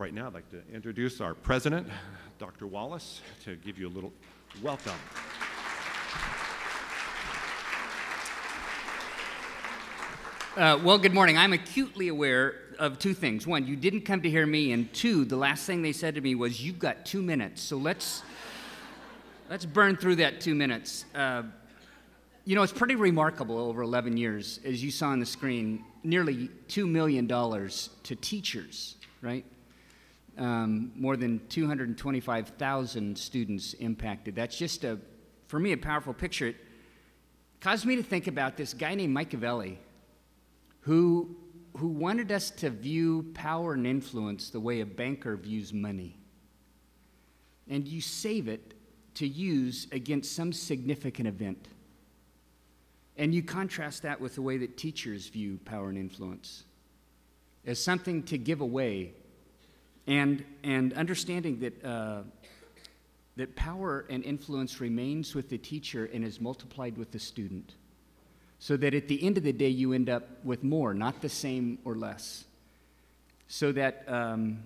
Right now, I'd like to introduce our president, Dr. Wallace, to give you a little welcome. Uh, well, good morning. I'm acutely aware of two things. One, you didn't come to hear me, and two, the last thing they said to me was, "You've got two minutes." So let's let's burn through that two minutes. Uh, you know, it's pretty remarkable over 11 years, as you saw on the screen, nearly two million dollars to teachers, right? Um, more than 225,000 students impacted. That's just a, for me, a powerful picture. It caused me to think about this guy named Machiavelli who, who wanted us to view power and influence the way a banker views money. And you save it to use against some significant event. And you contrast that with the way that teachers view power and influence as something to give away, and, and understanding that, uh, that power and influence remains with the teacher and is multiplied with the student so that at the end of the day you end up with more, not the same or less. So that um,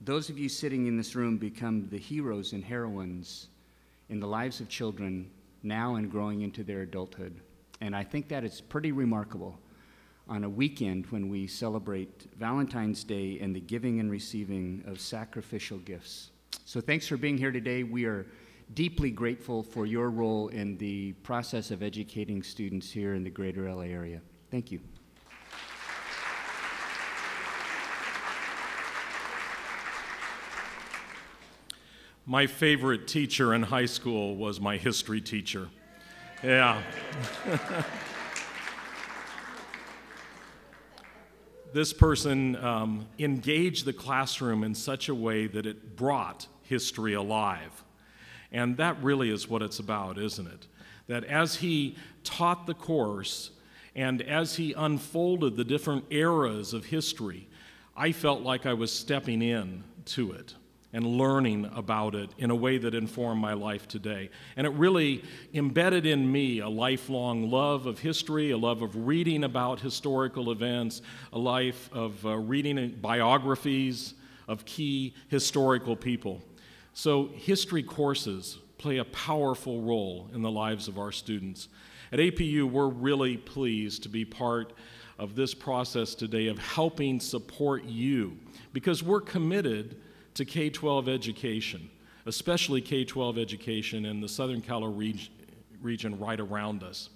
those of you sitting in this room become the heroes and heroines in the lives of children now and growing into their adulthood. And I think that is pretty remarkable on a weekend when we celebrate Valentine's Day and the giving and receiving of sacrificial gifts. So thanks for being here today. We are deeply grateful for your role in the process of educating students here in the greater LA area. Thank you. My favorite teacher in high school was my history teacher. Yeah. this person um, engaged the classroom in such a way that it brought history alive. And that really is what it's about, isn't it? That as he taught the course and as he unfolded the different eras of history, I felt like I was stepping in to it and learning about it in a way that informed my life today. And it really embedded in me a lifelong love of history, a love of reading about historical events, a life of uh, reading biographies of key historical people. So, history courses play a powerful role in the lives of our students. At APU, we're really pleased to be part of this process today of helping support you because we're committed to K 12 education, especially K 12 education in the Southern Cal region right around us.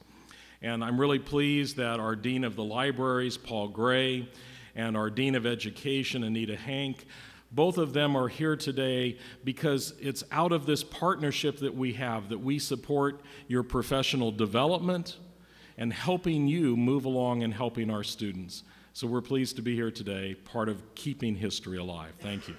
And I'm really pleased that our Dean of the Libraries, Paul Gray, and our Dean of Education, Anita Henck, both of them are here today because it's out of this partnership that we have that we support your professional development and helping you move along and helping our students. So we're pleased to be here today, part of keeping history alive. Thank you.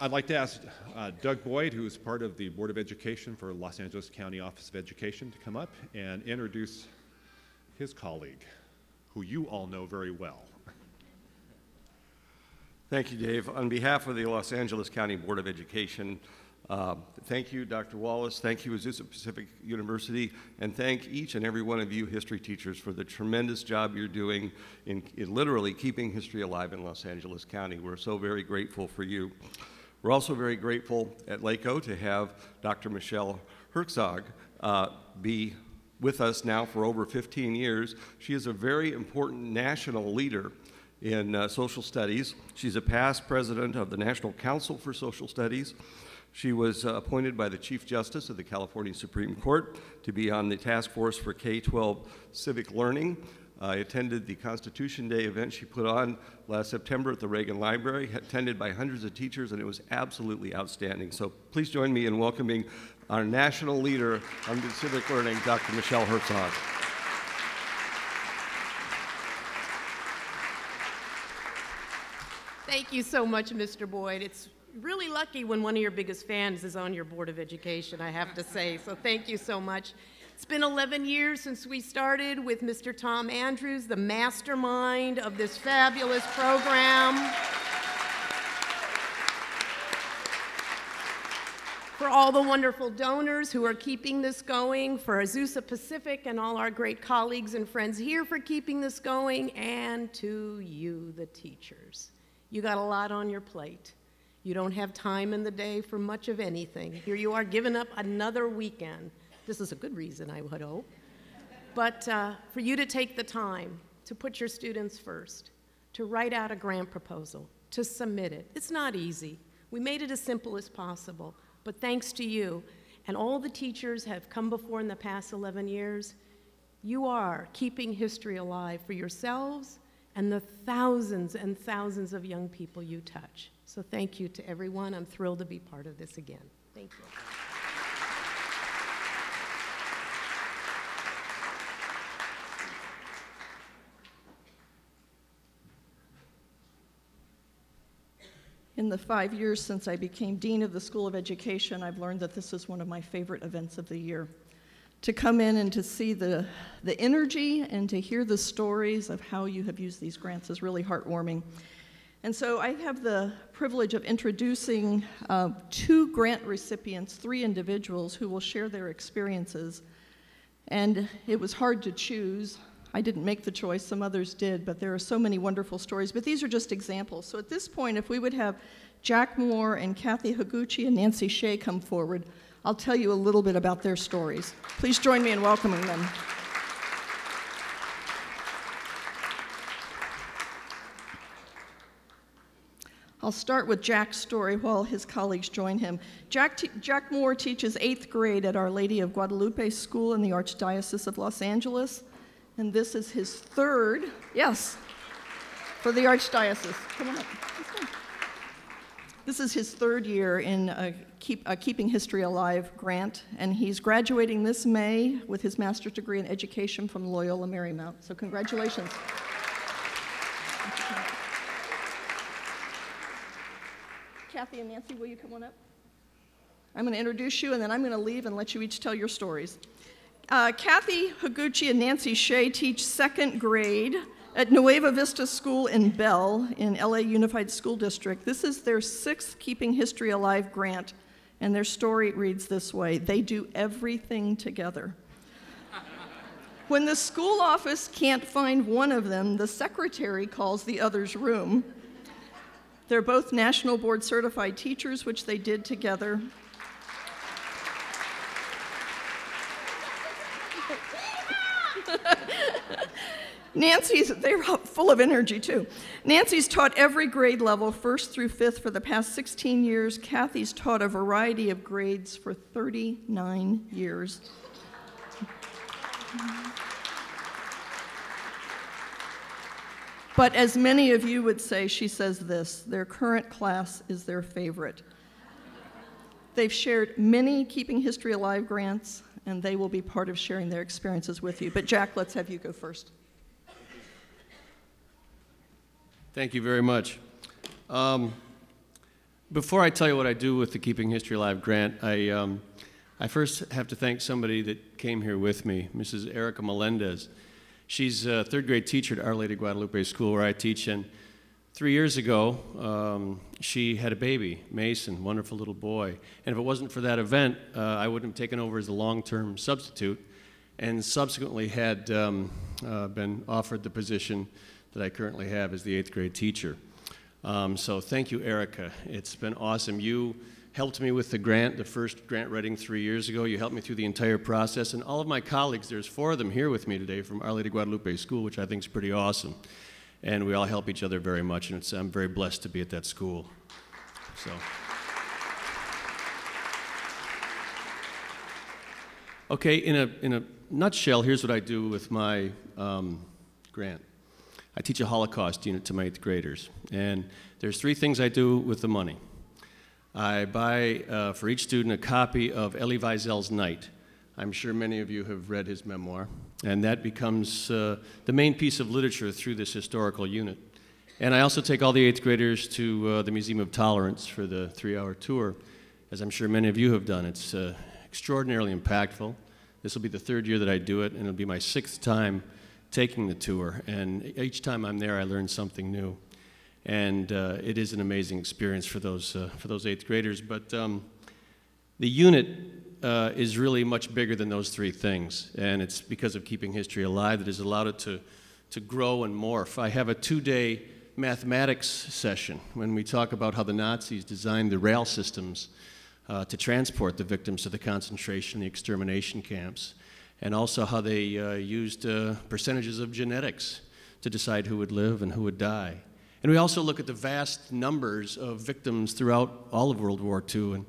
I'd like to ask uh, Doug Boyd, who is part of the Board of Education for Los Angeles County Office of Education, to come up and introduce his colleague who you all know very well. Thank you, Dave. On behalf of the Los Angeles County Board of Education, uh, thank you, Dr. Wallace. Thank you, Azusa Pacific University. And thank each and every one of you history teachers for the tremendous job you're doing in, in literally keeping history alive in Los Angeles County. We're so very grateful for you. We're also very grateful at LACOE to have Dr. Michelle Herczog uh, be with us now for over 15 years. She is a very important national leader in uh, social studies. She's a past president of the National Council for Social Studies. She was uh, appointed by the Chief Justice of the California Supreme Court to be on the task force for K 12 civic learning. Uh, I attended the Constitution Day event she put on last September at the Reagan Library, attended by hundreds of teachers, and it was absolutely outstanding. So please join me in welcoming our national leader on civic learning, Dr. Michelle Herczog. Thank you so much, Mr. Boyd. It's really lucky when one of your biggest fans is on your Board of Education, I have to say. So thank you so much. It's been 11 years since we started with Mr. Tom Andrews, the mastermind of this fabulous program. for all the wonderful donors who are keeping this going, for Azusa Pacific and all our great colleagues and friends here for keeping this going, and to you, the teachers. You got a lot on your plate. You don't have time in the day for much of anything. Here you are giving up another weekend. This is a good reason, I would hope. But uh, for you to take the time to put your students first, to write out a grant proposal, to submit it. It's not easy. We made it as simple as possible. But thanks to you and all the teachers have come before in the past 11 years, you are keeping history alive for yourselves and the thousands and thousands of young people you touch. So thank you to everyone. I'm thrilled to be part of this again. Thank you. In the five years since I became Dean of the School of Education, I've learned that this is one of my favorite events of the year. To come in and to see the, the energy and to hear the stories of how you have used these grants is really heartwarming. And so I have the privilege of introducing uh, two grant recipients, three individuals who will share their experiences. And it was hard to choose. I didn't make the choice, some others did, but there are so many wonderful stories. But these are just examples. So at this point, if we would have Jack Moore and Kathy Higuchi and Nancy Shea come forward, I'll tell you a little bit about their stories. Please join me in welcoming them. I'll start with Jack's story while his colleagues join him. Jack, Jack Moore teaches eighth grade at Our Lady of Guadalupe School in the Archdiocese of Los Angeles, and this is his third, yes, for the Archdiocese. Come on up. This is his third year in a, Keep, a Keeping History Alive grant, and he's graduating this May with his master's degree in education from Loyola Marymount. So, congratulations. Kathy and Nancy, will you come on up? I'm going to introduce you, and then I'm going to leave and let you each tell your stories. Uh, Kathy Higuchi and Nancy Shea teach second grade at Nueva Vista School in Bell in LA Unified School District. This is their sixth Keeping History Alive grant, and their story reads this way They do everything together. when the school office can't find one of them, the secretary calls the other's room they're both National Board certified teachers, which they did together. Nancy's, they're full of energy too. Nancy's taught every grade level, first through fifth, for the past 16 years. Kathy's taught a variety of grades for 39 years. But as many of you would say, she says this their current class is their favorite. They've shared many Keeping History Alive grants, and they will be part of sharing their experiences with you. But, Jack, let's have you go first. Thank you very much. Um, before I tell you what I do with the Keeping History Alive grant, I, um, I first have to thank somebody that came here with me, Mrs. Erica Melendez. She's a third grade teacher at Our Lady Guadalupe School where I teach. And three years ago, um, she had a baby, Mason, wonderful little boy. And if it wasn't for that event, uh, I wouldn't have taken over as a long term substitute and subsequently had um, uh, been offered the position that I currently have as the eighth grade teacher. Um, so thank you, Erica. It's been awesome. You helped me with the grant, the first grant writing three years ago. You helped me through the entire process. And all of my colleagues, there's four of them here with me today from Our Lady Guadalupe School, which I think is pretty awesome. And we all help each other very much, and I'm very blessed to be at that school. So. Okay, in a, in a nutshell, here's what I do with my um, grant. I teach a Holocaust unit to my eighth graders, and there's three things I do with the money. I buy uh, for each student a copy of Elie Wiesel's Night. I'm sure many of you have read his memoir, and that becomes uh, the main piece of literature through this historical unit. And I also take all the eighth graders to uh, the Museum of Tolerance for the three hour tour, as I'm sure many of you have done. It's uh, extraordinarily impactful. This will be the third year that I do it, and it'll be my sixth time taking the tour. And each time I'm there, I learn something new and uh, it is an amazing experience for those uh, for those eighth graders. But um, The unit uh, is really much bigger than those three things, and it's because of keeping history alive that has allowed it to, to grow and morph. I have a two day mathematics session when we talk about how the Nazis designed the rail systems uh, to transport the victims to the concentration, the extermination camps, and also how they uh, used uh, percentages of genetics to decide who would live and who would die. And we also look at the vast numbers of victims throughout all of World War II and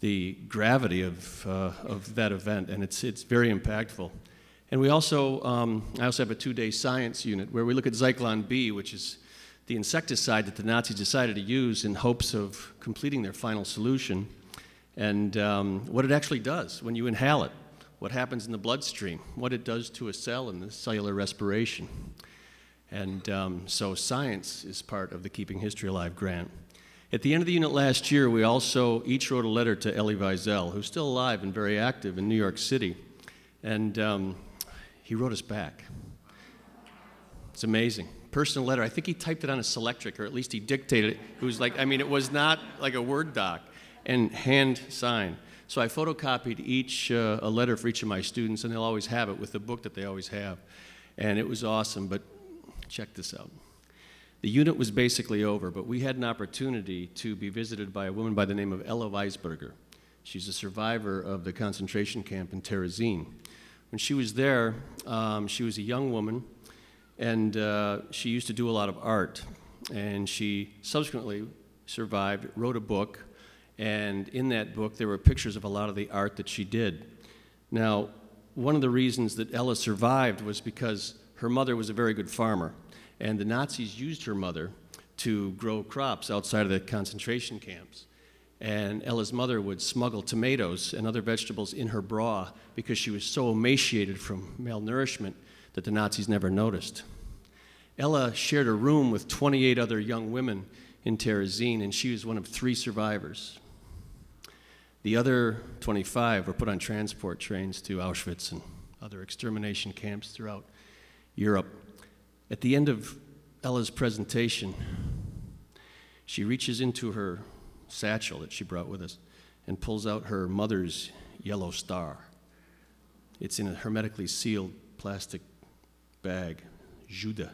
the gravity of, uh, of that event, and it's, it's very impactful. And we also, um, I also have a two-day science unit where we look at Zyklon B, which is the insecticide that the Nazis decided to use in hopes of completing their final solution, and um, what it actually does when you inhale it, what happens in the bloodstream, what it does to a cell in the cellular respiration. And um, so science is part of the Keeping History Alive grant. At the end of the unit last year, we also each wrote a letter to Elie Wiesel, who's still alive and very active in New York City. And um, he wrote us back. It's amazing. Personal letter. I think he typed it on a Selectric, or at least he dictated it. It was like, I mean, it was not like a Word doc, and hand signed. So I photocopied each uh, a letter for each of my students, and they'll always have it with the book that they always have. And it was awesome. But check this out. The unit was basically over, but we had an opportunity to be visited by a woman by the name of Ella Weissberger. She's a survivor of the concentration camp in Terezin. When she was there, um, she was a young woman, and uh, she used to do a lot of art. And she subsequently survived, wrote a book, and in that book there were pictures of a lot of the art that she did. Now, one of the reasons that Ella survived was because her mother was a very good farmer, and the Nazis used her mother to grow crops outside of the concentration camps. And Ella's mother would smuggle tomatoes and other vegetables in her bra because she was so emaciated from malnourishment that the Nazis never noticed. Ella shared a room with 28 other young women in Terezin, and she was one of three survivors. The other 25 were put on transport trains to Auschwitz and other extermination camps throughout Europe. At the end of Ella's presentation, she reaches into her satchel that she brought with us and pulls out her mother's yellow star. It's in a hermetically sealed plastic bag, Judah.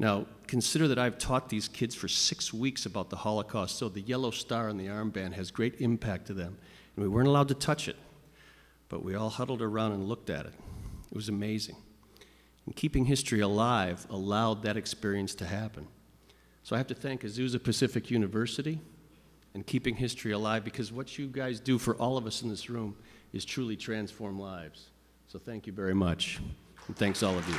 Now, consider that I've taught these kids for six weeks about the Holocaust, so the yellow star on the armband has great impact to them. And we weren't allowed to touch it, but we all huddled around and looked at it. It was amazing. And keeping history alive allowed that experience to happen. So I have to thank Azusa Pacific University and keeping history alive because what you guys do for all of us in this room is truly transform lives. So thank you very much. And thanks all of you.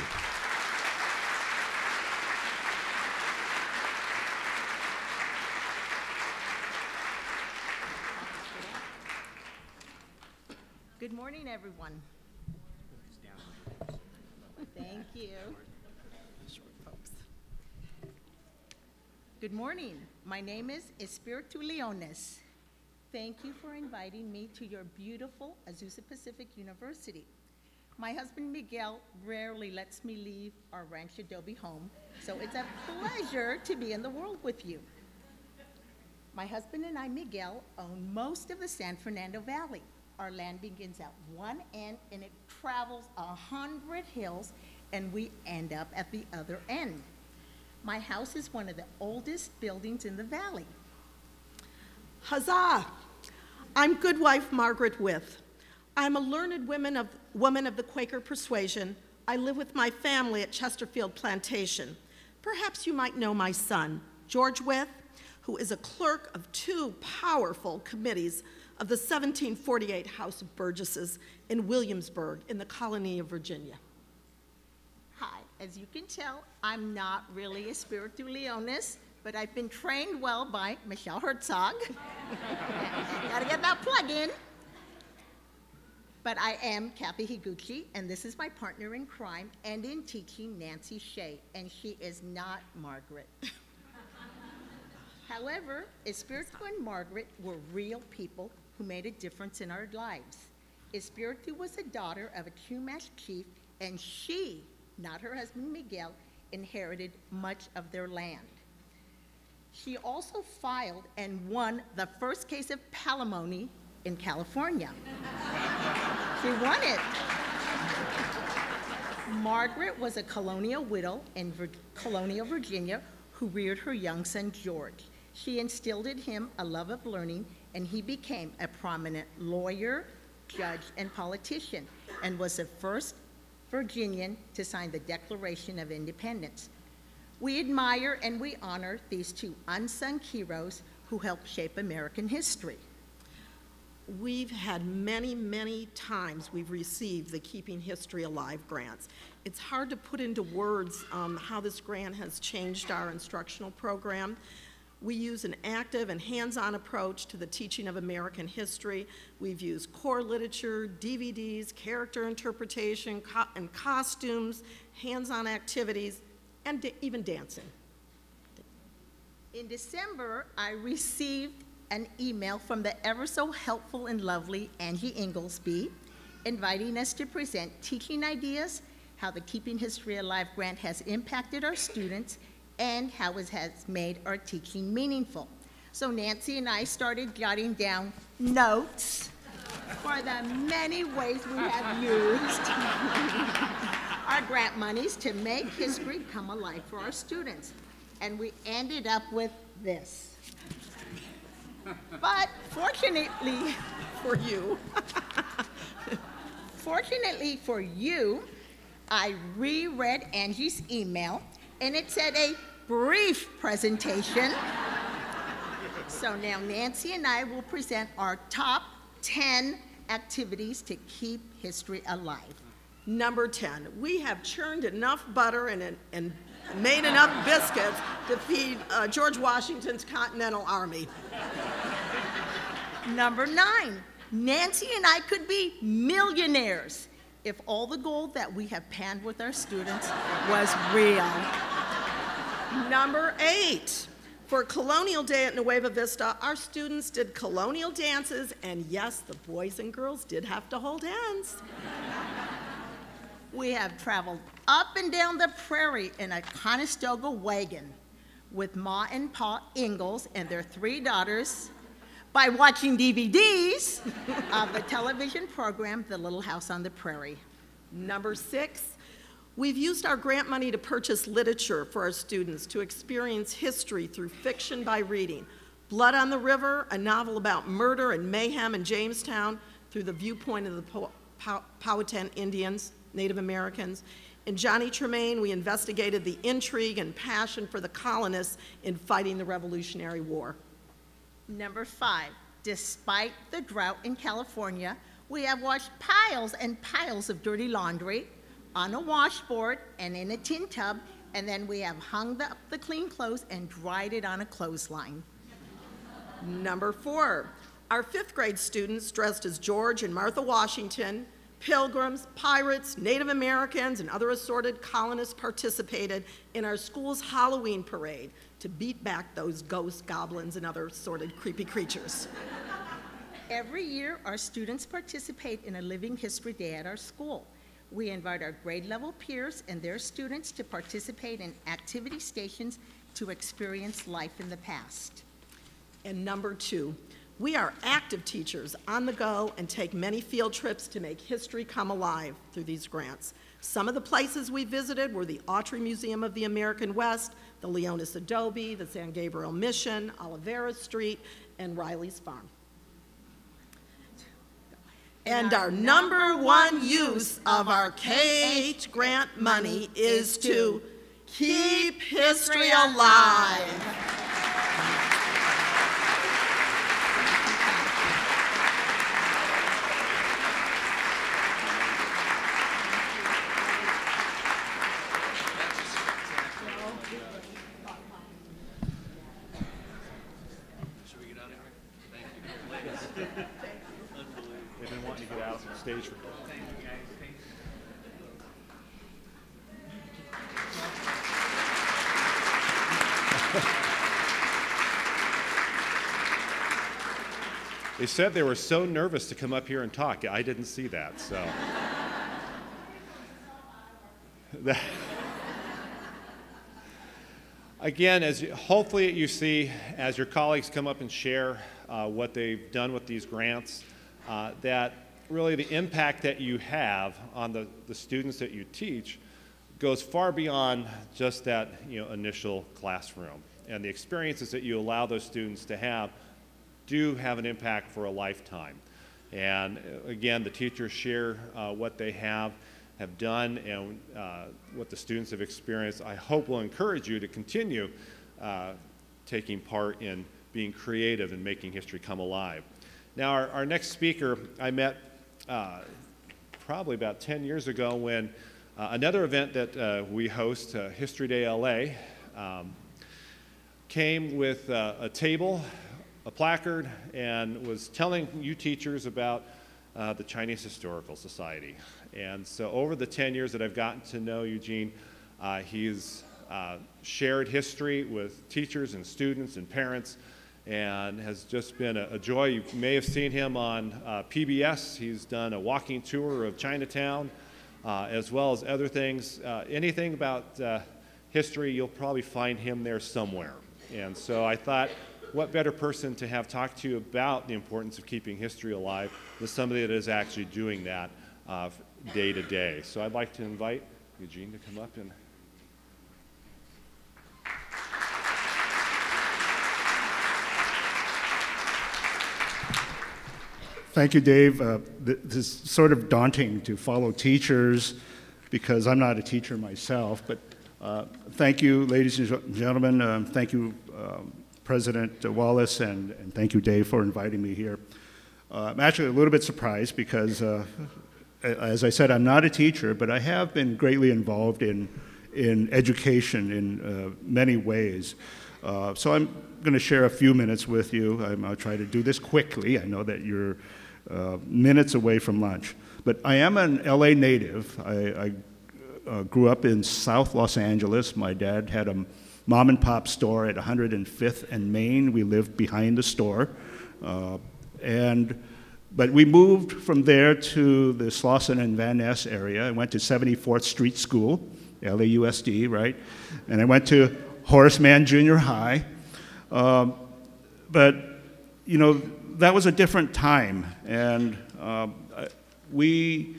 Good morning, everyone. Thank you. Good morning. My name is Espiritu Leonis. Thank you for inviting me to your beautiful Azusa Pacific University. My husband Miguel rarely lets me leave our Ranch Adobe home, so it's a pleasure to be in the world with you. My husband and I, Miguel, own most of the San Fernando Valley. Our land begins at one end and it travels a hundred hills and we end up at the other end. My house is one of the oldest buildings in the valley. Huzzah! I'm Goodwife Margaret Wythe. I'm a learned woman of, woman of the Quaker persuasion. I live with my family at Chesterfield Plantation. Perhaps you might know my son, George Wythe, who is a clerk of two powerful committees of the 1748 House of Burgesses in Williamsburg in the colony of Virginia. Hi, as you can tell, I'm not really Espiritu Leonis, but I've been trained well by Michelle Herczog. Gotta get that plug in. But I am Kathy Higuchi, and this is my partner in crime and in teaching, Nancy Shea, and she is not Margaret. However, Espiritu and Margaret were real people who made a difference in our lives. Espiritu was a daughter of a Chumash chief, and she, not her husband Miguel, inherited much of their land. She also filed and won the first case of palimony in California. she won it. Margaret was a colonial widow in Vir- colonial Virginia who reared her young son George. She instilled in him a love of learning, and he became a prominent lawyer, judge, and politician, and was the first Virginian to sign the Declaration of Independence. We admire and we honor these two unsung heroes who helped shape American history. We've had many, many times we've received the Keeping History Alive grants. It's hard to put into words um, how this grant has changed our instructional program. We use an active and hands-on approach to the teaching of American history. We've used core literature, DVDs, character interpretation, co- and costumes, hands-on activities, and even dancing. In December, I received an email from the ever so helpful and lovely Angie Inglesby inviting us to present teaching ideas, how the Keeping History Alive grant has impacted our students, and how it has made our teaching meaningful. So Nancy and I started jotting down notes for the many ways we have used our grant monies to make history come alive for our students. And we ended up with this. But fortunately For you. Fortunately for you, I reread Angie's email and it said a brief presentation. so now Nancy and I will present our top 10 activities to keep history alive. Number 10, we have churned enough butter and, and made enough biscuits to feed uh, George Washington's Continental Army. Number nine, Nancy and I could be millionaires if all the gold that we have panned with our students was real. Number eight, for Colonial Day at Nueva Vista, our students did colonial dances, and yes, the boys and girls did have to hold hands. We have traveled up and down the prairie in a Conestoga wagon with Ma and Pa Ingalls and their three daughters by watching DVDs of the television program The Little House on the Prairie. Number six, we've used our grant money to purchase literature for our students to experience history through fiction by reading. Blood on the River, a novel about murder and mayhem in Jamestown through the viewpoint of the Po- Pow- Powhatan Indians, Native Americans. In Johnny Tremain, we investigated the intrigue and passion for the colonists in fighting the Revolutionary War. Number five, despite the drought in California, we have washed piles and piles of dirty laundry on a washboard and in a tin tub, and then we have hung the, up the clean clothes and dried it on a clothesline. Number four, our fifth grade students dressed as George and Martha Washington, pilgrims, pirates, Native Americans, and other assorted colonists participated in our school's Halloween parade to beat back those ghosts, goblins, and other sordid creepy creatures. Every year, our students participate in a Living History Day at our school. We invite our grade level peers and their students to participate in activity stations to experience life in the past. And number two, we are active teachers on the go and take many field trips to make history come alive through these grants. Some of the places we visited were the Autry Museum of the American West, the Leonis Adobe, the San Gabriel Mission, Olvera Street, and Riley's Farm. And our number one use of our K-8 grant money is to keep history alive. They've been wanting to get out on stage for They said they were so nervous to come up here and talk. I didn't see that, so. Again, as you- hopefully you see, as your colleagues come up and share uh, what they've done with these grants, uh, that really the impact that you have on the, the students that you teach goes far beyond just that you know, initial classroom. And the experiences that you allow those students to have do have an impact for a lifetime. And uh, again, the teachers share uh, what they have, have done and uh, what the students have experienced. I hope will encourage you to continue uh, taking part in being creative and making history come alive. Now, our, our next speaker I met uh, probably about 10 years ago when uh, another event that we host, History Day LA, um, came with a table, a placard, and was telling you teachers about uh, the Chinese Historical Society. And so over the 10 years that I've gotten to know Eugene, he's shared history with teachers and students and parents and has just been a, a, joy. You may have seen him on uh, PBS. He's done a walking tour of Chinatown, uh, as well as other things. Uh, anything about uh, history, you'll probably find him there somewhere. And so I thought, what better person to have talked to you about the importance of keeping history alive than somebody that is actually doing that uh, day to day. So I'd like to invite Eugene to come up and Thank you, Dave. Uh, this is sort of daunting to follow teachers because I'm not a teacher myself, but uh, thank you, ladies and gentlemen. Um, thank you, um, President Wallace, and, and, thank you, Dave, for inviting me here. Uh, I'm actually a little bit surprised because, uh, as I said, I'm not a teacher, but I have been greatly involved in, in education in uh, many ways. Uh, so I'm going to share a few minutes with you. i will try to do this quickly. I know that you're uh, minutes away from lunch. But I am an LA native. I, I uh, grew up in South Los Angeles. My dad had a mom and pop store at 105th and Main. We lived behind the store. Uh, and, but we moved from there to the Slauson and Van Ness area. I went to 74th Street School, LAUSD, right? And I went to Horace Mann Junior High. Um, but, you know, that was a different time, and uh, we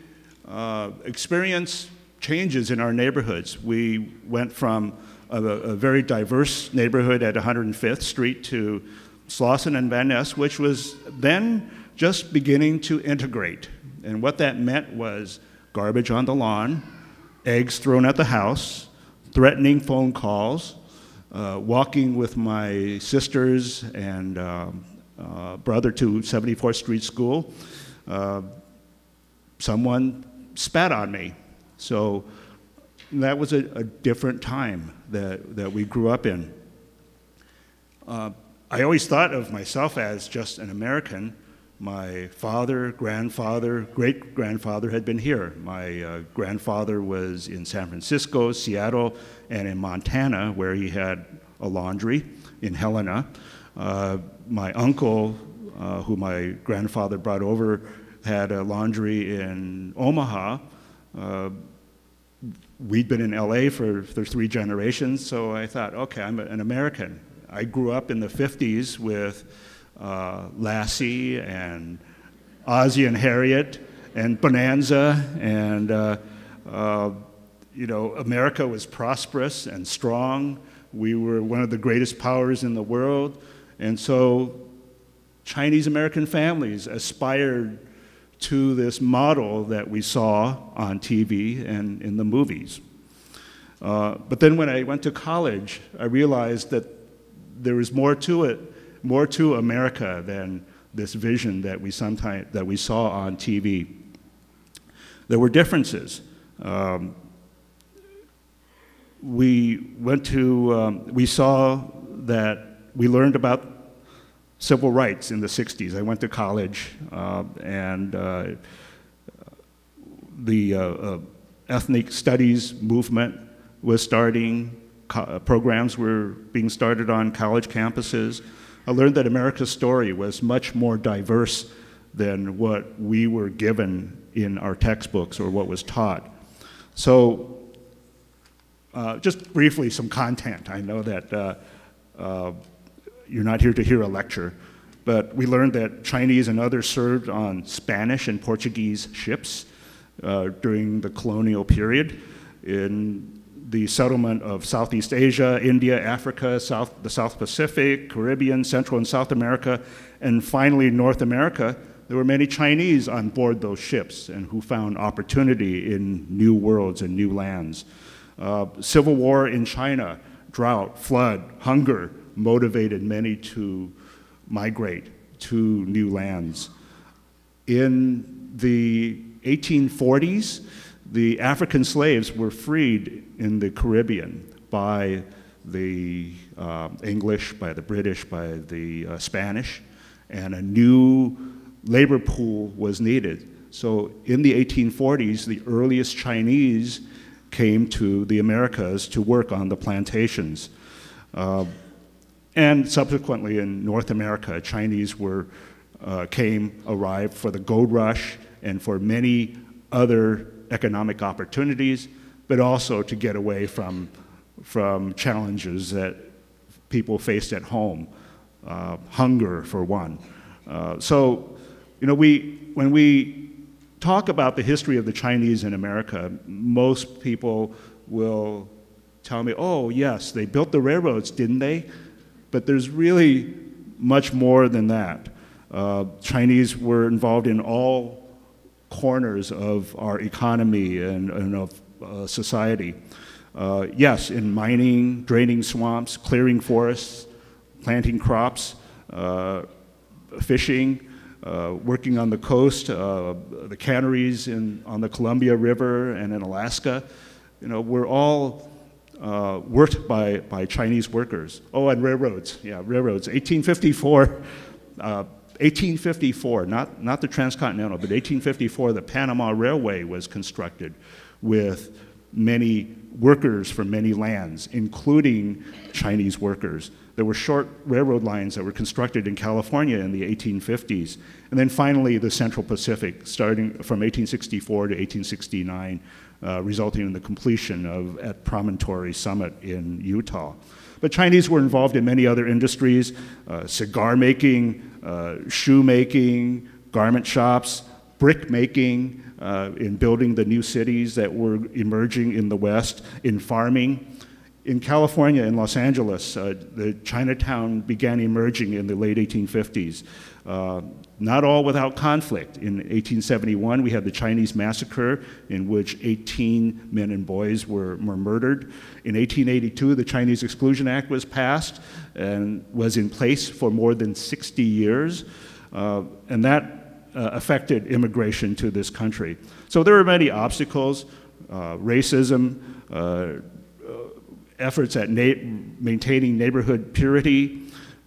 uh, experienced changes in our neighborhoods. We went from a, a, very diverse neighborhood at 105th Street to Slauson and Van Ness, which was then just beginning to integrate. And what that meant was garbage on the lawn, eggs thrown at the house, threatening phone calls, uh, walking with my sisters and um, uh, brother to 74th Street School, uh, someone spat on me. So that was a, a, different time that, that we grew up in. Uh, I always thought of myself as just an American. My father, grandfather, great grandfather had been here. My uh, grandfather was in San Francisco, Seattle, and in Montana, where he had a laundry in Helena. Uh, my uncle, uh, who my grandfather brought over, had a laundry in Omaha. We'd been in LA for, for three generations, so I thought, okay, I'm an American. I grew up in the 50s with uh, Lassie and Ozzie and Harriet and Bonanza, and uh, uh, you know, America was prosperous and strong. We were one of the greatest powers in the world. And so Chinese American families aspired to this model that we saw on TV and in the movies. Uh, but then when I went to college, I realized that there was more to it, more to America than this vision that we sometimes that we saw on TV. There were differences. Um, we went to, um, we saw that we learned about civil rights in the 60s. I went to college uh, and uh, the uh, uh ethnic studies movement was starting, Co programs were being started on college campuses. I learned that America's story was much more diverse than what we were given in our textbooks or what was taught. So uh, just briefly, some content. I know that uh, uh, you're not here to hear a lecture, but we learned that Chinese and others served on Spanish and Portuguese ships uh, during the colonial period in the settlement of Southeast Asia, India, Africa, South, the South Pacific, Caribbean, Central and South America, and finally North America. There were many Chinese on board those ships and who found opportunity in new worlds and new lands. Uh, civil war in China, drought, flood, hunger motivated many to migrate to new lands. In the 1840s, the African slaves were freed in the Caribbean by the uh, English, by the British, by the uh, Spanish, and a new labor pool was needed. So in the 1840s, the earliest Chinese came to the Americas to work on the plantations. Uh, and subsequently in North America, Chinese were, uh, came, arrived for the gold rush and for many other economic opportunities, but also to get away from, from challenges that people faced at home, uh, hunger for one. Uh, so, you know, we, when we talk about the history of the Chinese in America, most people will tell me, oh, yes, they built the railroads, didn't they? But there's really much more than that. Uh, Chinese were involved in all corners of our economy and, and of uh, society. Uh, yes, in mining, draining swamps, clearing forests, planting crops, uh, fishing, uh, working on the coast, uh, the canneries in, on the Columbia River and in Alaska. You know, we're all uh, worked by, by Chinese workers. Oh, and railroads. Yeah, railroads. 1854. 1854, not, not the transcontinental, but 1854, the Panama Railway was constructed with many workers from many lands, including Chinese workers. There were short railroad lines that were constructed in California in the 1850s. And then finally, the Central Pacific, starting from 1864 to 1869, uh, resulting in the completion of at Promontory Summit in Utah. But Chinese were involved in many other industries, uh, cigar making, uh, shoe making, garment shops, brick making, uh, in building the new cities that were emerging in the West, in farming. In California, in Los Angeles, uh, the Chinatown began emerging in the late 1850s. Uh, not all without conflict. In 1871, we had the Chinese massacre, in which 18 men and boys were, were murdered. In 1882, the Chinese Exclusion Act was passed and was in place for more than 60 years. Uh, and that uh, affected immigration to this country. So there were many obstacles uh, racism, uh, efforts at na maintaining neighborhood purity,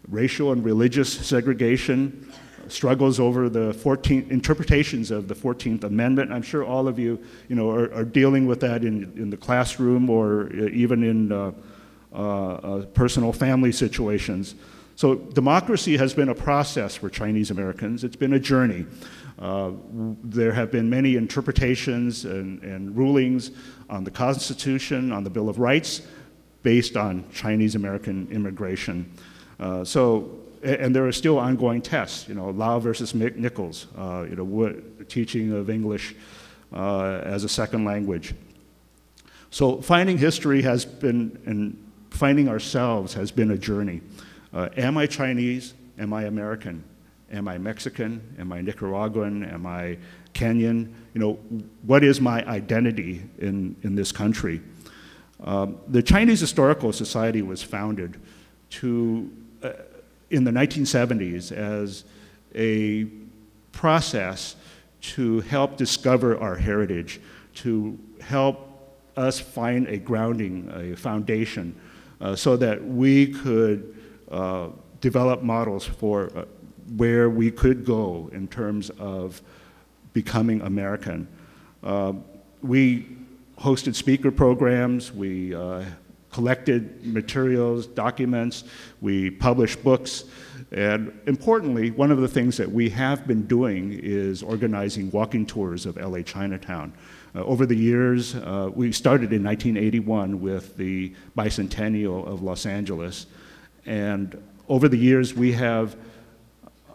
racial and religious segregation, struggles over the 14th interpretations of the 14th Amendment. I'm sure all of you, you know, are, are dealing with that in, in the classroom or even in uh, uh, uh, personal family situations. So democracy has been a process for Chinese Americans. It's been a journey. Uh, there have been many interpretations and, and, rulings on the Constitution, on the Bill of Rights, based on Chinese American immigration. Uh, so and there are still ongoing tests, you know, Lau versus Nichols, uh, you know, what, teaching of English uh, as a second language. So finding history has been, and finding ourselves has been a journey. Uh, am I Chinese? Am I American? Am I Mexican? Am I Nicaraguan? Am I Kenyan? You know, what is my identity in, in this country? Um, the Chinese Historical Society was founded to in the 1970s as a process to help discover our heritage, to help us find a grounding, a foundation, uh, so that we could uh, develop models for uh, where we could go in terms of becoming American. Uh, we hosted speaker programs, we uh, collected materials, documents, we publish books, and importantly, one of the things that we have been doing is organizing walking tours of LA Chinatown. Uh, over the years, uh, we started in 1981 with the bicentennial of Los Angeles, and over the years we have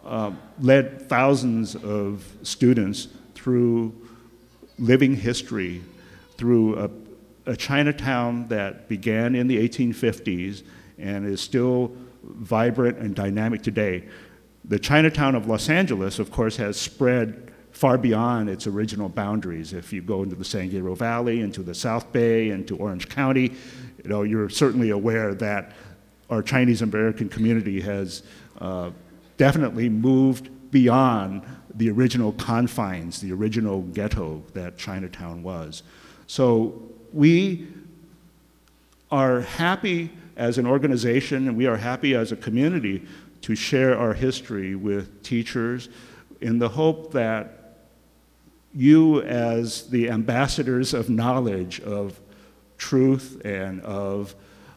uh, led thousands of students through living history, through a, a Chinatown that began in the 1850s and is still vibrant and dynamic today. The Chinatown of Los Angeles, of course, has spread far beyond its original boundaries. If you go into the San Gabriel Valley, into the South Bay, into Orange County, you know, you're certainly aware that our Chinese American community has uh, definitely moved beyond the original confines, the original ghetto that Chinatown was. So we are happy as an organization and we are happy as a community to share our history with teachers in the hope that you, as the ambassadors of knowledge, of truth, and of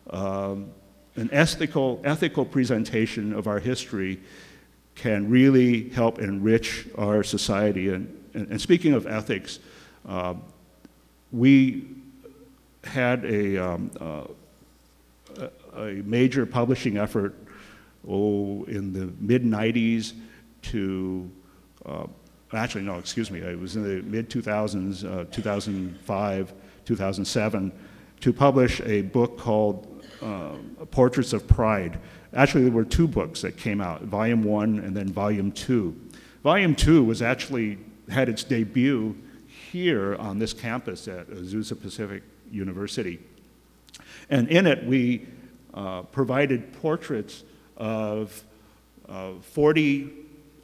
um, an ethical, ethical presentation of our history, can really help enrich our society. And, and, and speaking of ethics, uh, we had a, um, uh, a major publishing effort oh, in the mid 90s to uh, actually, no, excuse me, it was in the mid 2000s, uh, 2005, 2007, to publish a book called uh, Portraits of Pride. Actually, there were two books that came out, Volume 1 and then Volume 2. Volume 2 was actually, had its debut here on this campus at Azusa Pacific University. And in it, we uh, provided portraits of uh, 40,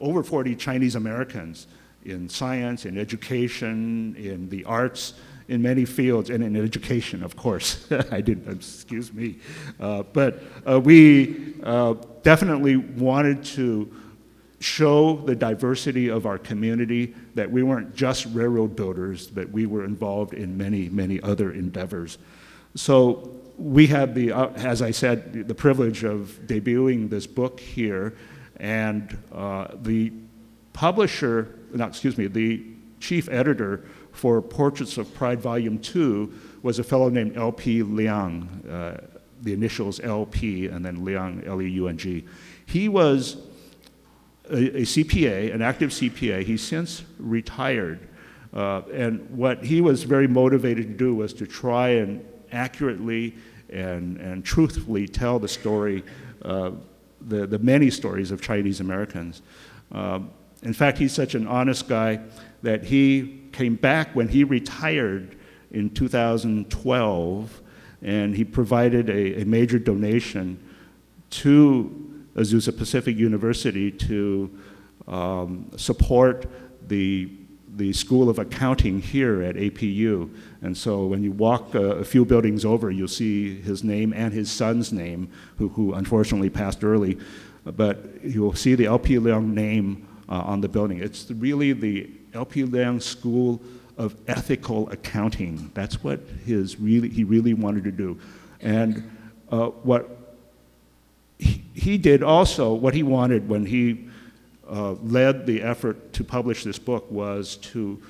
over 40 Chinese Americans in science, in education, in the arts, in many fields, and in education, of course. I didn't, excuse me. Uh, but uh, we uh, definitely wanted to show the diversity of our community, that we weren't just railroad builders, but we were involved in many, many other endeavors. So we had the, uh, as I said, the privilege of debuting this book here, and uh, the publisher no, excuse me, the chief editor for Portraits of Pride Volume 2 was a fellow named L.P. Leung, uh, the initials L.P. and then Leung, L-E-U-N-G. He was a, a, CPA, an active CPA. He's since retired. Uh, and what he was very motivated to do was to try and accurately and, and truthfully tell the story, uh, the, the many stories of Chinese Americans. Um, in fact, he's such an honest guy that he came back when he retired in 2012 and he provided a, a major donation to Azusa Pacific University to um, support the, the School of Accounting here at APU. And so when you walk a, a few buildings over, you'll see his name and his son's name, who, who unfortunately passed early. But you'll see the LP Leung name uh, on the building. It's really the LP Leung School of Ethical Accounting. That's what his really, he really wanted to do. And uh, what he, he, did also, what he wanted when he uh, led the effort to publish this book was to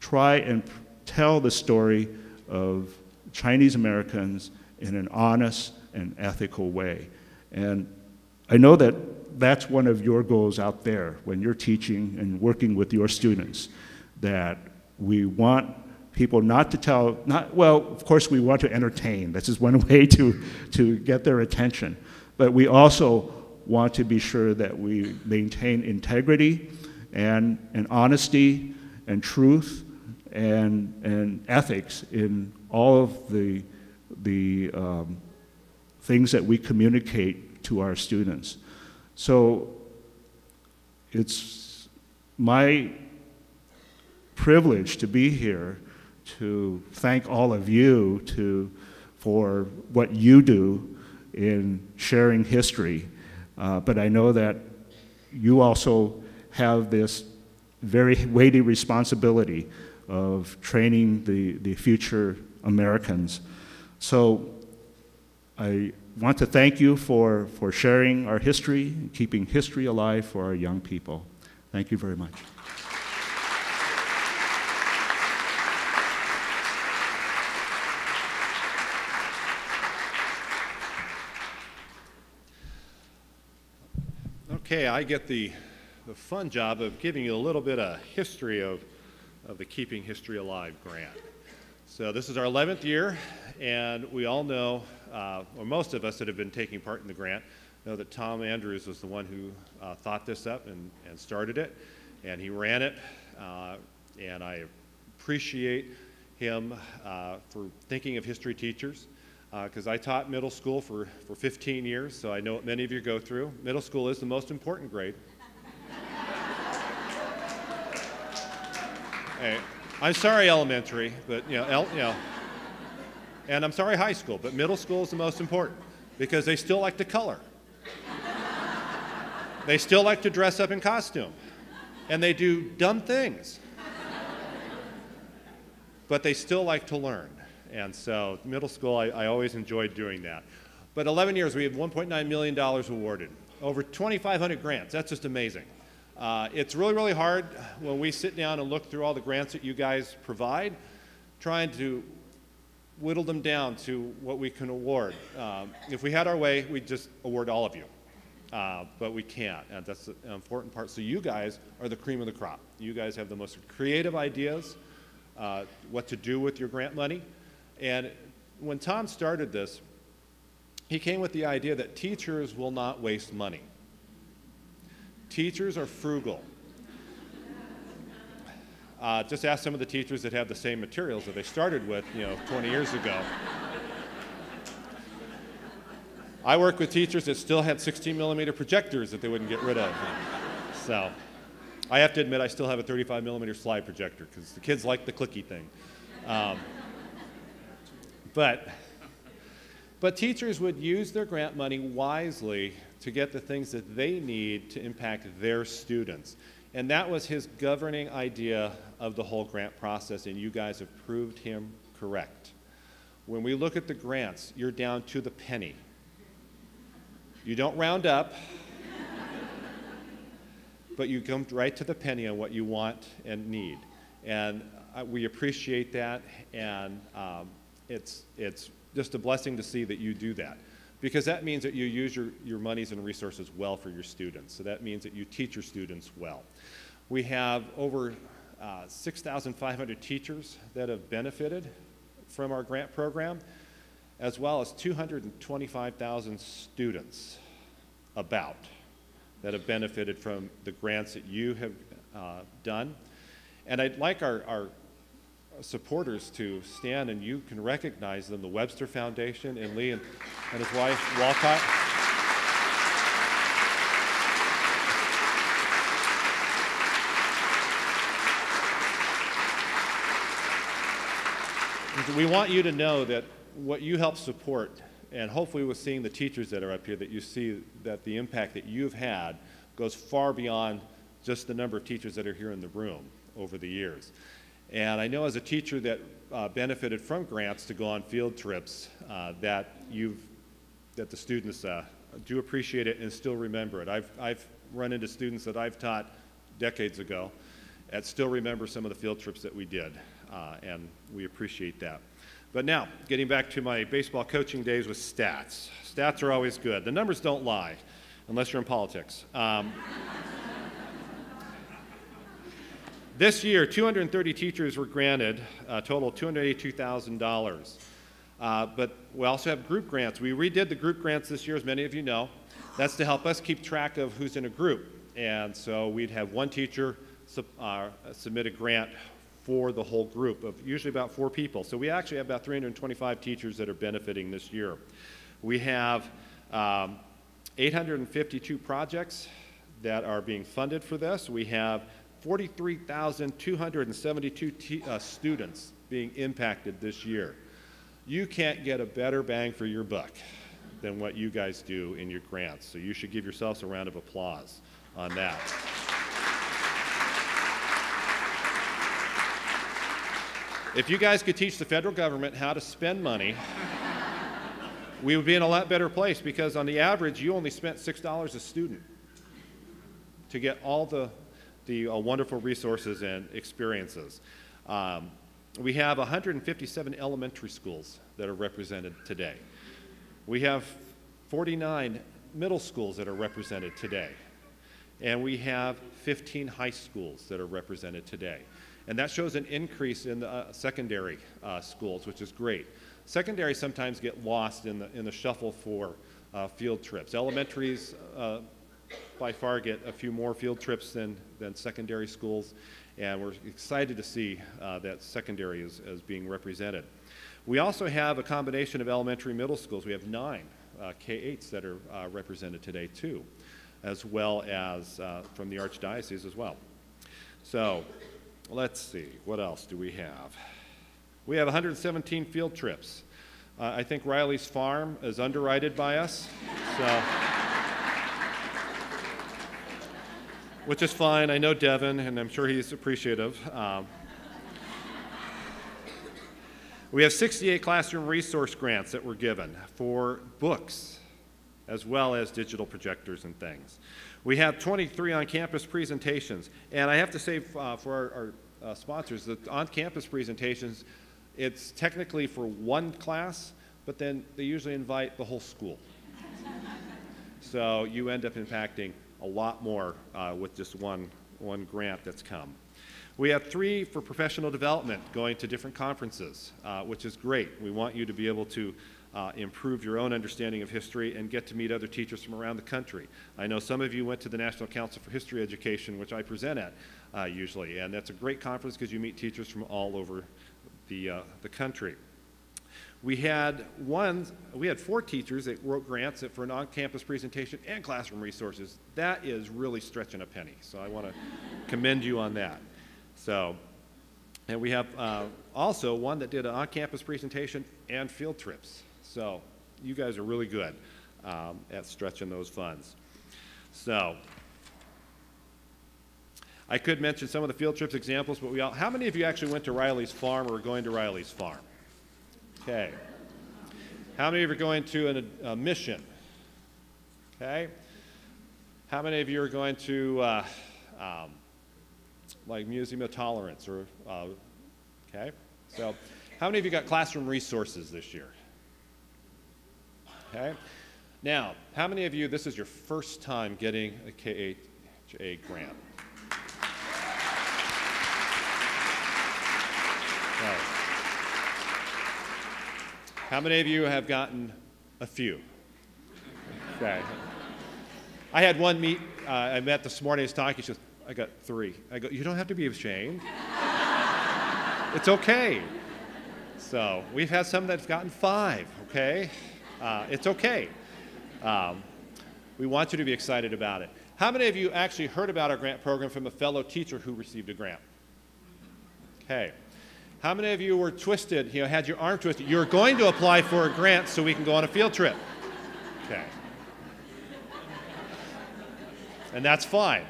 try and tell the story of Chinese Americans in an honest and ethical way. And I know that that's one of your goals out there when you're teaching and working with your students, that we want people not to tell, not, well, of course we want to entertain. This is one way to, to get their attention. But we also want to be sure that we maintain integrity and, and honesty and truth and, and ethics in all of the, the um, things that we communicate to our students. So it's my privilege to be here to thank all of you to, for what you do in sharing history. Uh, but I know that you also have this very weighty responsibility of training the, the future Americans. So I want to thank you for, for sharing our history, keeping history alive for our young people. Thank you very much. Okay, I get the the fun job of giving you a little bit of history of, of the Keeping History Alive grant. So this is our 11th year, and we all know, uh, or most of us that have been taking part in the grant, know that Tom Andrews was the one who uh, thought this up and, and started it, and he ran it, uh, and I appreciate him uh, for thinking of history teachers because uh, I taught middle school for, for 15 years, so I know what many of you go through. Middle school is the most important grade. hey, I'm sorry, elementary, but you know, el, you know, and I'm sorry, high school, but middle school is the most important because they still like to color. they still like to dress up in costume, and they do dumb things but they still like to learn. And so middle school, I, I always enjoyed doing that. But 11 years, we have $1.9 million awarded, over 2,500 grants. That's just amazing. Uh, it's really, really hard when we sit down and look through all the grants that you guys provide, trying to whittle them down to what we can award. Um, if we had our way, we'd just award all of you. Uh, but we can't, and that's an important part. So you guys are the cream of the crop. You guys have the most creative ideas, uh, what to do with your grant money. And when Tom started this, he came with the idea that teachers will not waste money. Teachers are frugal. Uh, just ask some of the teachers that have the same materials that they started with, you know, 20 years ago. I work with teachers that still had 16 millimeter projectors that they wouldn't get rid of. So. I have to admit, I still have a 35 millimeter slide projector because the kids like the clicky thing. Um, but, but teachers would use their grant money wisely to get the things that they need to impact their students. And that was his governing idea of the whole grant process, and you guys have proved him correct. When we look at the grants, you're down to the penny. You don't round up but you come right to the penny on what you want and need. And uh, we appreciate that, and um, it's, it's just a blessing to see that you do that. Because that means that you use your, your monies and resources well for your students. So that means that you teach your students well. We have over uh, 6,500 teachers that have benefited from our grant program, as well as 225,000 students about that have benefited from the grants that you have uh, done. And I'd like our, our supporters to stand and you can recognize them, the Webster Foundation and Lee and, and his wife, Walcott. We want you to know that what you help support and hopefully with seeing the teachers that are up here that you see that the impact that you've had goes far beyond just the number of teachers that are here in the room over the years. And I know as a teacher that uh, benefited from grants to go on field trips uh, that you've that the students uh, do appreciate it and still remember it. I've, I've run into students that I've taught decades ago that still remember some of the field trips that we did, uh, and we appreciate that. But now, getting back to my baseball coaching days with stats. Stats are always good. The numbers don't lie, unless you're in politics. Um, this year, 230 teachers were granted a total of $282,000. Uh, but we also have group grants. We redid the group grants this year, as many of you know. That's to help us keep track of who's in a group. And so we'd have one teacher sub, uh, submit a grant for the whole group of usually about four people. So we actually have about 325 teachers that are benefiting this year. We have um, 852 projects that are being funded for this. We have 43,272 uh, students being impacted this year. You can't get a better bang for your buck than what you guys do in your grants. So you should give yourselves a round of applause on that. If you guys could teach the federal government how to spend money, we would be in a lot better place because on the average, you only spent $6 a student to get all the, the uh, wonderful resources and experiences. Um, we have 157 elementary schools that are represented today. We have 49 middle schools that are represented today. And we have 15 high schools that are represented today. And that shows an increase in the uh, secondary uh, schools, which is great. Secondary sometimes get lost in the, in the shuffle for uh, field trips. Elementaries uh, by far get a few more field trips than, than secondary schools, and we're excited to see uh, that secondary is, is being represented. We also have a combination of elementary middle schools. We have nine uh, K-8s that are uh, represented today too, as well as uh, from the Archdiocese as well. So let's see, what else do we have? We have 117 field trips. Uh, I think Riley's Farm is underwritten by us, so, which is fine. I know Devin, and I'm sure he's appreciative. Um, we have 68 classroom resource grants that were given for books, as well as digital projectors and things. We have 23 on-campus presentations, and I have to say uh, for our, our uh, sponsors, the on-campus presentations it's technically for one class, but then they usually invite the whole school. so you end up impacting a lot more uh, with just one, one grant that's come. We have three for professional development going to different conferences, uh, which is great. We want you to be able to uh, improve your own understanding of history and get to meet other teachers from around the country. I know some of you went to the National Council for History Education, which I present at uh, usually, and that's a great conference because you meet teachers from all over the, uh, the country. We had one, we had four teachers that wrote grants for an on-campus presentation and classroom resources. That is really stretching a penny, so I want to commend you on that. So, and we have uh, also one that did an on-campus presentation and field trips. So you guys are really good um, at stretching those funds. So I could mention some of the field trips examples, but we all, how many of you actually went to Riley's Farm or are going to Riley's Farm? Okay. How many of you are going to an, a mission? Okay. How many of you are going to uh, um, like Museum of Tolerance or uh, okay? So, how many of you got classroom resources this year? Okay. Now, how many of you this is your first time getting a KHA grant? Right. How many of you have gotten a few? Okay. I had one meet, uh, I met this morning, I talking, she goes, I got three. I go, you don't have to be ashamed. it's okay. So we've had some that have gotten five, okay? Uh, it's okay. Um, we want you to be excited about it. How many of you actually heard about our grant program from a fellow teacher who received a grant? Okay. How many of you were twisted, you know, had your arm twisted? You're going to apply for a grant so we can go on a field trip. Okay. And that's fine.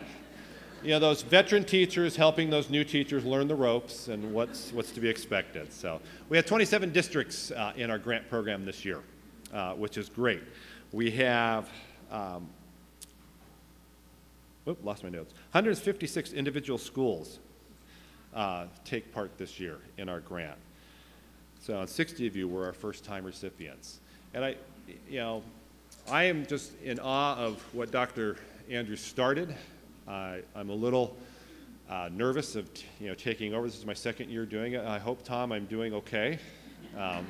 You know, those veteran teachers helping those new teachers learn the ropes and what's, what's to be expected. So we had 27 districts uh, in our grant program this year, uh, which is great. We have, um, whoop, lost my notes, 156 individual schools uh, take part this year in our grant. So 60 of you were our first time recipients. And I, you know, I am just in awe of what Dr. Andrews started. Uh, I'm a little uh, nervous of, you know, taking over. This is my second year doing it. I hope, Tom, I'm doing okay. Um,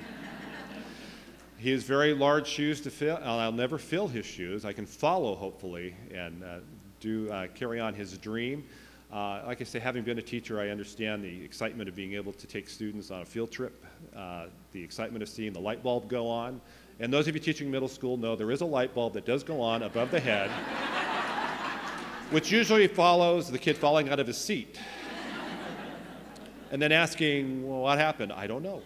he has very large shoes to fill. I'll never fill his shoes. I can follow, hopefully, and uh, do uh, carry on his dream. Uh, like I say, having been a teacher, I understand the excitement of being able to take students on a field trip, uh, the excitement of seeing the light bulb go on. And those of you teaching middle school know there is a light bulb that does go on above the head, which usually follows the kid falling out of his seat. And then asking, well, what happened? I don't know.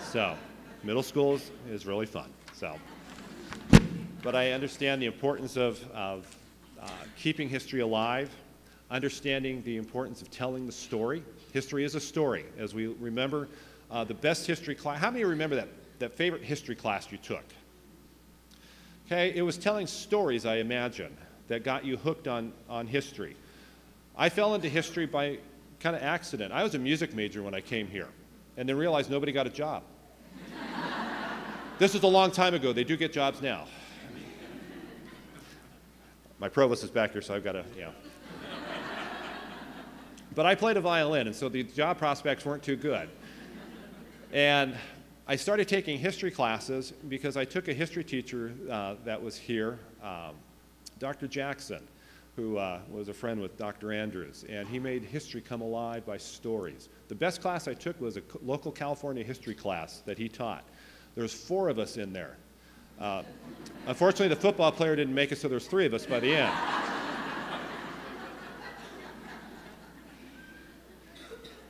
So, middle school is, is really fun. So, but I understand the importance of, of uh, keeping history alive understanding the importance of telling the story. History is a story. As we remember uh, the best history class, how many remember that, that favorite history class you took? Okay, it was telling stories, I imagine, that got you hooked on, on history. I fell into history by kind of accident. I was a music major when I came here, and then realized nobody got a job. this was a long time ago. They do get jobs now. my provost is back here, so I've got to, you know. But I played a violin, and so the job prospects weren't too good. And I started taking history classes because I took a history teacher uh, that was here, um, Dr. Jackson, who uh, was a friend with Dr. Andrews, and he made history come alive by stories. The best class I took was a local California history class that he taught. There was four of us in there. Uh, unfortunately, the football player didn't make it, so there's three of us by the end.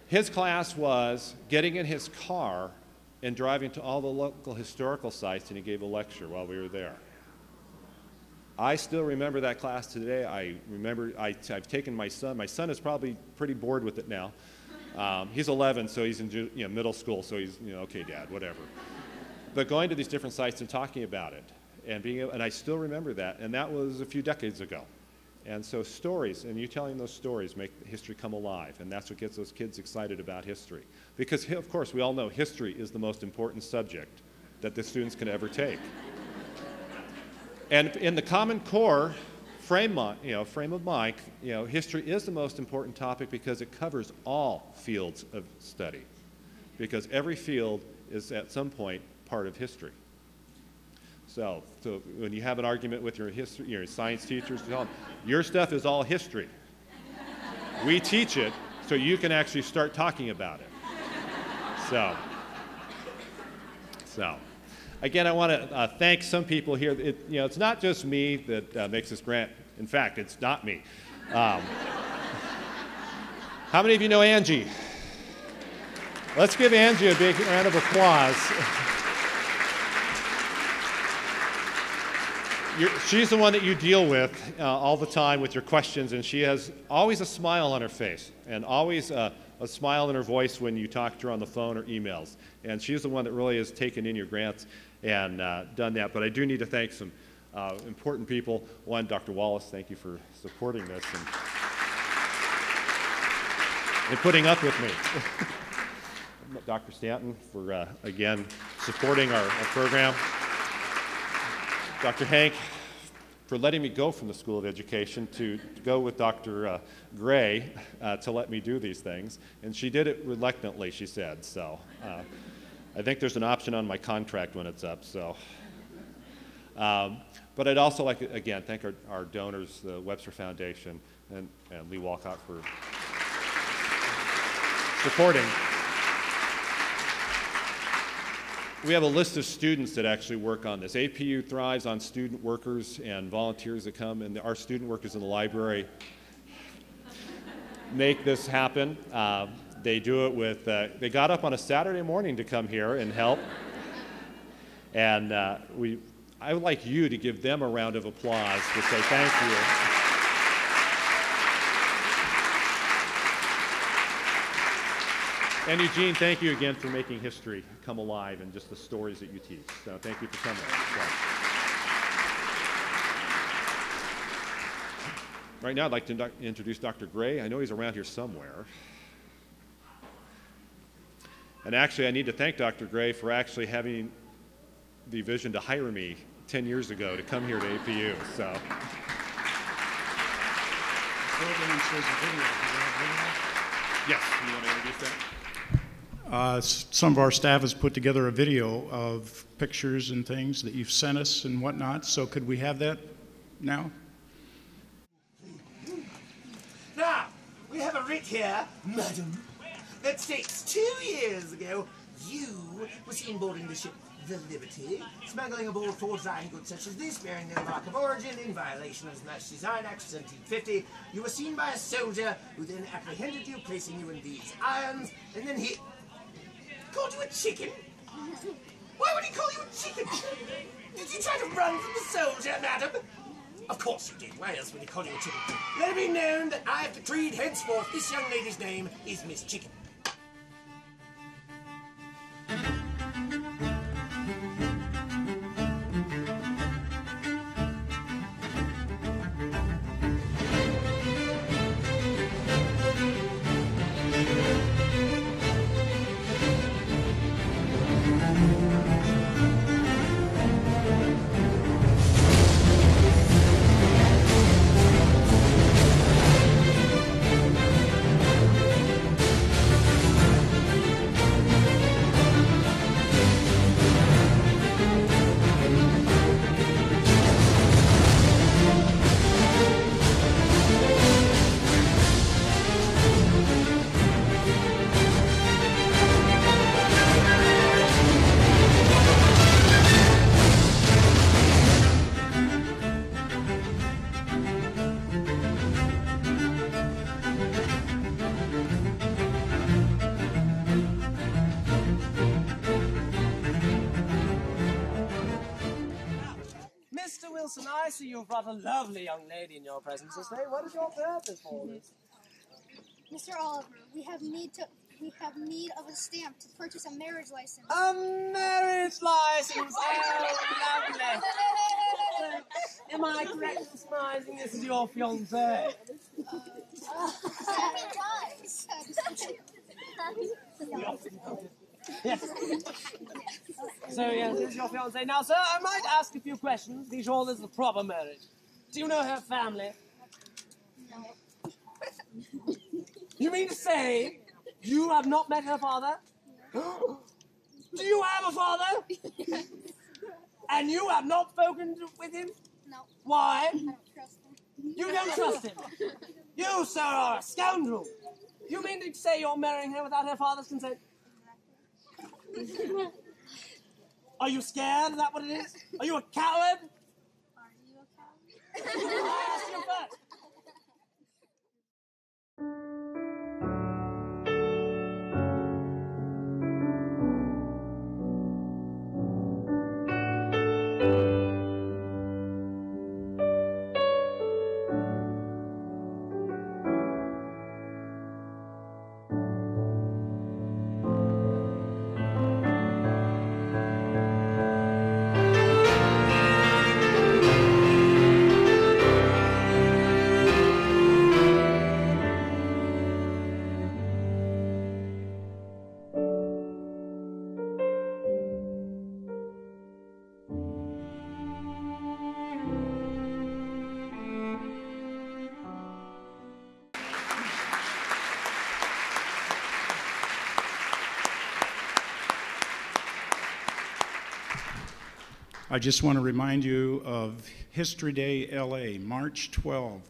His class was getting in his car and driving to all the local historical sites, and he gave a lecture while we were there. I still remember that class today. I remember I, have taken my son. My son is probably pretty bored with it now. Um, he's 11, so he's in you know, middle school, so he's, you know, okay, Dad, whatever. But going to these different sites and talking about it, and being, and I still remember that, and that was a few decades ago. And so stories, and you telling those stories make history come alive, and that's what gets those kids excited about history. Because, of course, we all know history is the most important subject that the students can ever take. and in the Common Core frame, uh, you know, frame of mind, you know, history is the most important topic because it covers all fields of study. Because every field is at some point part of history. So, so when you have an argument with your history, your science teachers, tell them, your stuff is all history. We teach it so you can actually start talking about it. So, so again, I want to uh, thank some people here. It, you know, it's not just me that uh, makes this grant. In fact, it's not me. Um, how many of you know Angie? Let's give Angie a big round of applause. she's the one that you deal with uh, all the time with your questions, and she has always a smile on her face and always a smile in her voice when you talk to her on the phone or emails. And she's the one that really has taken in your grants and uh, done that. But I do need to thank some uh, important people. One, Dr. Wallace, thank you for supporting this and, and putting up with me. Dr. Stanton for, uh, again, supporting our, our program. Dr. Henck, for letting me go from the School of Education to, to go with Dr. Uh, Gray uh, to let me do these things. And she did it reluctantly, she said. So uh, I think there's an option on my contract when it's up. So, um, But I'd also like to, again, thank our, our donors, the Webster Foundation and, and Lee Walcott for supporting we have a list of students that actually work on this. APU thrives on student workers and volunteers that come, and our student workers in the library make this happen. Uh, they do it with, uh, they got up on a Saturday morning to come here and help. And uh, we, I would like you to give them a round of applause to say thank you. And Eugene, thank you again for making history come alive and just the stories that you teach. So thank you for coming. So. Right now, I'd like to introduce Dr. Gray. I know he's around here somewhere. And actually, I need to thank Dr. Gray for actually having the vision to hire me 10 years ago to come here to APU. So. Yes, you want to introduce that? Uh, some of our staff has put together a video of pictures and things that you've sent us and whatnot. So could we have that now? Now, we have a writ here, madam, that states two years ago you were seen boarding the ship the Liberty, smuggling aboard drying goods such as this, bearing no mark of origin, in violation of the National Design Act of 1750. You were seen by a soldier who then apprehended you, placing you in these irons, and then he called you a chicken? Why would he call you a chicken? Did you try to run from the soldier, madam? Of course you did. Why else would he call you a chicken? Let it be known that I have decreed henceforth this young lady's name is Miss Chicken. Brought a lovely young lady in your presence this day. What is your purpose for this? Mr. Oliver, we have need to we have need of a stamp to purchase a marriage license. A marriage license! Oh, lovely. Am I correct in surmising this is your fiancé? Yes. So, yes, this is your fiancé. Now, sir, I might ask a few questions. This is a proper marriage. Do you know her family? No. You mean to say you have not met her father? Do you have a father? Yes. And you have not spoken to- with him? No. Why? I don't trust him. You don't trust him. You, sir, are a scoundrel. You mean to say you're marrying her without her father's consent? Are you scared? Is that what it is? Are you a coward? Are you a coward? I asked you first. I just want to remind you of History Day LA, March 12.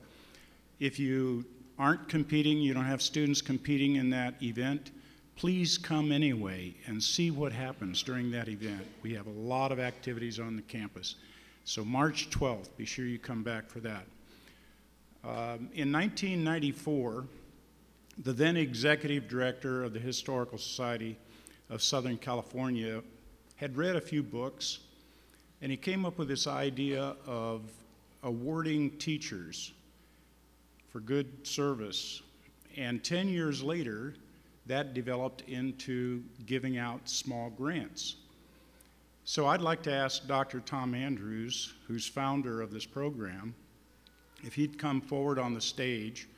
If you aren't competing, you don't have students competing in that event, please come anyway and see what happens during that event. We have a lot of activities on the campus. So, March 12th, be sure you come back for that. Um, in 1994, the then executive director of the Historical Society of Southern California had read a few books and he came up with this idea of awarding teachers for good service. And 10 years later, that developed into giving out small grants. So I'd like to ask Dr. Tom Andrews, who's founder of this program, if he'd come forward on the stage.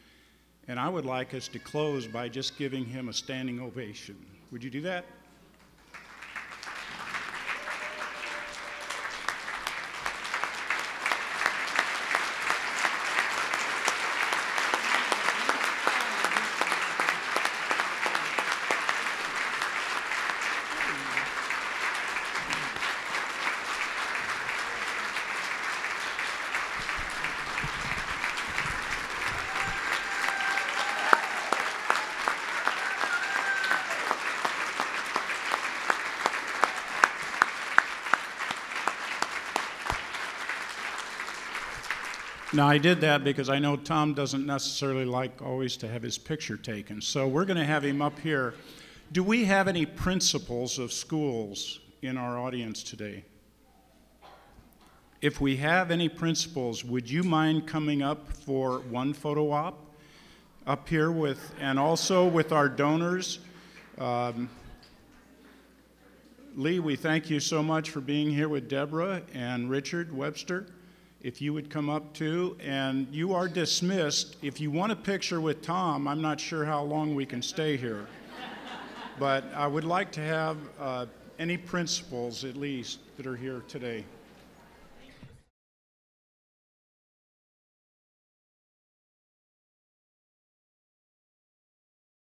And I would like us to close by just giving him a standing ovation. Would you do that? Now, I did that because I know Tom doesn't necessarily like always to have his picture taken. So we're going to have him up here. Do we have any principals of schools in our audience today? If we have any principals, would you mind coming up for one photo op up here with, and also with our donors? Um, Lee, we thank you so much for being here with Deborah and Richard Webster. If you would come up too, and you are dismissed. If you want a picture with Tom, I'm not sure how long we can stay here. But I would like to have uh, any principals, at least, that are here today.